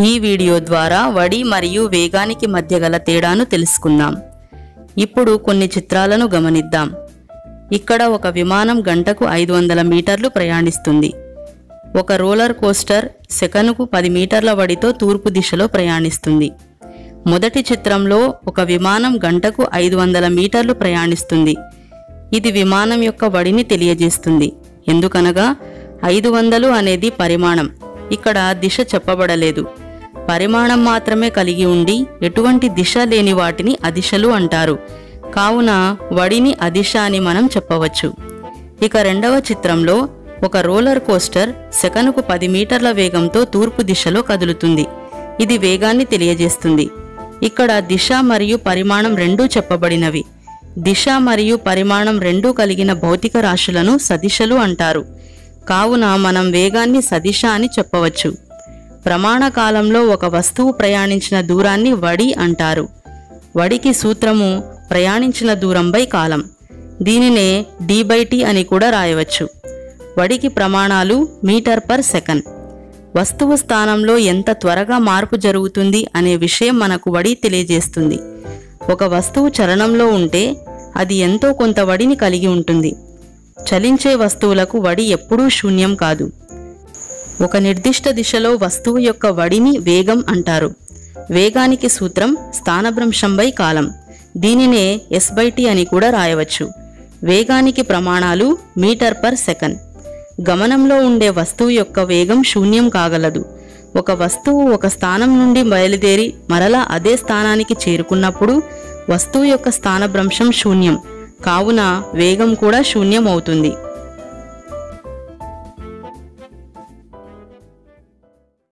ఈ వీడియో ద్వారా వడి మరియు వేగానికి మధ్య గల తేడాను తెలుసుకుందాం. ఇప్పుడు కొన్ని చిత్రాలను గమనిద్దాం. ఇక్కడ ఒక విమానం గంటకు ఐదు వందల మీటర్లు ప్రయాణిస్తుంది. ఒక రోలర్ కోస్టర్ సెకనుకు పది మీటర్ల వడితో తూర్పు దిశలో ప్రయాణిస్తుంది. మొదటి చిత్రంలో ఒక విమానం గంటకు ఐదు వందల మీటర్లు ప్రయాణిస్తుంది. ఇది విమానం యొక్క వడిని తెలియజేస్తుంది. ఎందుకనగా ఐదు వందలు అనేది పరిమాణం. ఇక్కడ దిశ చెప్పబడలేదు. పరిమాణం మాత్రమే కలిగి ఉండి ఎటువంటి దిశ లేని వాటిని అదిశలు అంటారు. కావున వడిని అదిశ అని మనం చెప్పవచ్చు. ఇక రెండవ చిత్రంలో ఒక రోలర్ కోస్టర్ సెకనుకు పది మీటర్ల వేగంతో తూర్పు దిశలో కదులుతుంది. ఇది వేగాన్ని తెలియజేస్తుంది. ఇక్కడ దిశ మరియు పరిమాణం రెండూ చెప్పబడినవి. దిశ మరియు పరిమాణం రెండూ కలిగిన భౌతిక రాశులను సదిశలు అంటారు. కావున మనం వేగాన్ని సదిశ అని చెప్పవచ్చు. ప్రమాణ కాలంలో ఒక వస్తువు ప్రయాణించిన దూరాన్ని వడి అంటారు. వడికి సూత్రము ప్రయాణించిన దూరంపై కాలం. దీనినే డి బై టీ అని కూడా రాయవచ్చు. వడికి ప్రమాణాలు మీటర్ పర్ సెకండ్. వస్తువు స్థానంలో ఎంత త్వరగా మార్పు జరుగుతుంది అనే విషయం మనకు వడి తెలియజేస్తుంది. ఒక వస్తువు చలనంలో ఉంటే అది ఎంతో కొంత వడిని కలిగి ఉంటుంది. చలించే వస్తువులకు వడి ఎప్పుడూ శూన్యం కాదు. ఒక నిర్దిష్ట దిశలో వస్తువు యొక్క వడిని వేగం అంటారు. వేగానికి సూత్రం స్థానభ్రంశంపై కాలం. దీనినే ఎస్ బై టీ అని కూడా రాయవచ్చు. వేగానికి ప్రమాణాలు మీటర్ పర్ సెకండ్. గమనంలో ఉండే వస్తువు యొక్క వేగం శూన్యం కాగలదు. ఒక వస్తువు ఒక స్థానం నుండి బయలుదేరి మరలా అదే స్థానానికి చేరుకున్నప్పుడు వస్తువు యొక్క స్థానభ్రంశం శూన్యం. కావున వేగం కూడా శూన్యం అవుతుంది